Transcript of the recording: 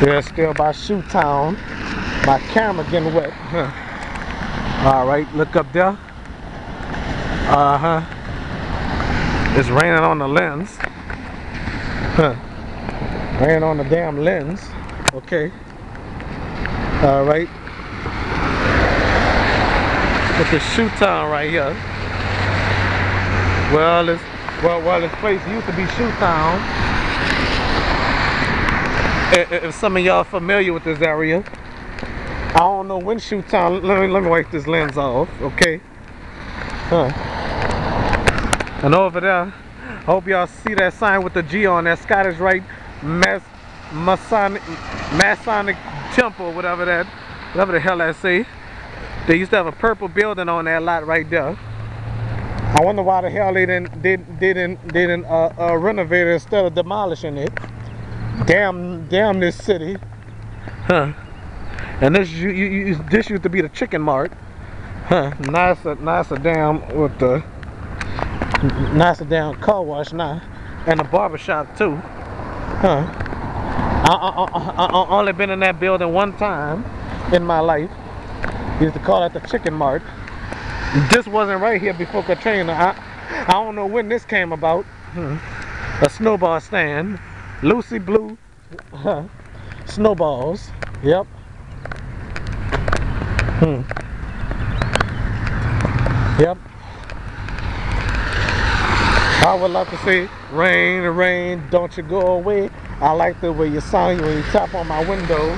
Yeah, still by Shoe Town. My camera getting wet. Huh. All right, look up there. Uh huh. It's raining on the lens. Huh. Raining on the damn lens. Okay. All right. Look at Shoe Town right here. Well, this well, well, this place used to be Shoe Town. I- If some of y'all familiar with this area, I don't know when Shoe Town. Let me let me wipe this lens off, okay? Huh. And over there, I hope y'all see that sign with the G on that Scottish Rite Mas Masonic Masonic Temple, whatever that, whatever the hell that say. They used to have a purple building on that lot right there. I wonder why the hell they didn't did didn't didn't uh, uh, renovate it instead of demolishing it. Damn, damn this city, huh? And this you, you, you this used to be the chicken mart, huh? Nice, a nice a damn with the nice a damn car wash now, and a barber shop too, huh? I, I, I, I, I only been in that building one time in my life. Used to call it the chicken mart. This wasn't right here before Katrina. I, I don't know when this came about. Hmm. A snowball stand. Lucy Blue snowballs. Yep. Hmm. Yep. I would love to say, rain, rain, don't you go away. I like the way you sound when you tap on my window.